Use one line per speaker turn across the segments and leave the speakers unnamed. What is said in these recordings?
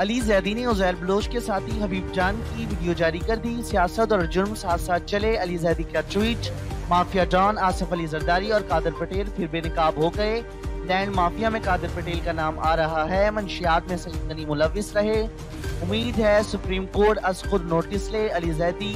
अली जैदी ने उजैर बलोच के साथ ही हबीब जान की वीडियो जारी कर दी। सियासत और जुर्म साथ साथ चले। अली जैदी का tweet, mafia don, Asif Ali Zardari और कादर पटेल फिर बेनकाब हो गए। लैंड माफिया में कादर पटेल का नाम आ रहा है। मंशियात में सईद गनी मुलविस रहे। उम्मीद है सुप्रीम कोर्ट अस खुद नोटिस ले। अली जैदी,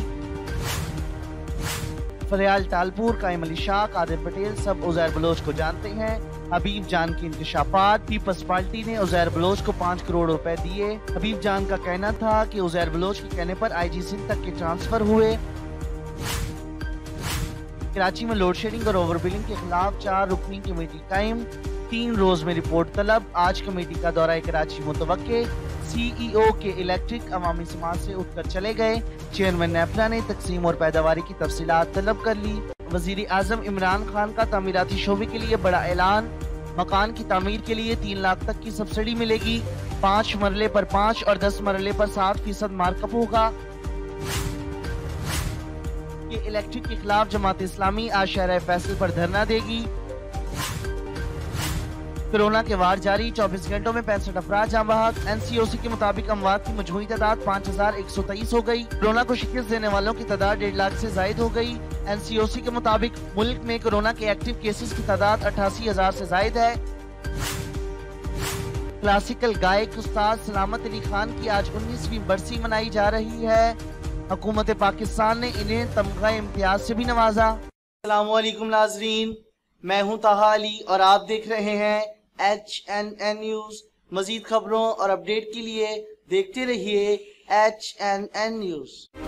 फरियाल तालपुर, कायम अली शाह, कादिर पटेल सब उजैर बलोच को जानते हैं। हबीब जान की इंकशाफात, पीपल्स पार्टी ने उजैर बलोच को पाँच करोड़ रुपए दिए। हबीब जान का कहना था कि उजैर बलोच के कहने पर आईजी सिंह तक के ट्रांसफ़र हुए। कराची में लोड शेडिंग और ओवरबिलिंग के खिलाफ चार रुकनी कमेटी कायम तीन रोज में रिपोर्ट तलब। आज कमेटी का दौरा कराची मुतव सीईओ के इलेक्ट्रिक अवामी समाज से उठकर चले गए। चेयरमैन नेपला ने तकसीम और पैदावारी की तफसीलात तलब कर ली। वज़ीर आज़म इमरान खान का तमीराती शोबे के लिए बड़ा ऐलान। मकान की तमीर के लिए तीन लाख तक की सब्सिडी मिलेगी। पाँच मरले पर पाँच और दस मरले पर सात फ़ीसद मार्कअप होगा। इलेक्ट्रिक के खिलाफ जमात इस्लामी आज शहर फैसल पर धरना देगी। कोरोना के वार जारी 24 घंटों में पैंसठ अफराज जाम बहक एनसीओसी के मुताबिक अमवात की मजमूरी तादाद पाँच हज़ार एक सौ तेईस हो गई। कोरोना को शिकस्त देने वालों की तादाद डेढ़ लाख से जायद हो गई। एनसीओसी के मुताबिक मुल्क में कोरोना के एक्टिव केसेस की तादाद अठासी हज़ार से जायद है। क्लासिकल गायक उस्ताद सलामत अली खान की आज उन्नीसवीं बरसी मनाई जा रही है। हुकूमत पाकिस्तान ने इन्हें तमगा इम्तियाज़ से भी नवाजा। सलामकुम नाजरीन, मैं हूँ ताहा अली और आप देख रहे हैं एच एन एन न्यूज़। मजीद खबरों और अपडेट के लिए देखते रहिए एच एन एन न्यूज़।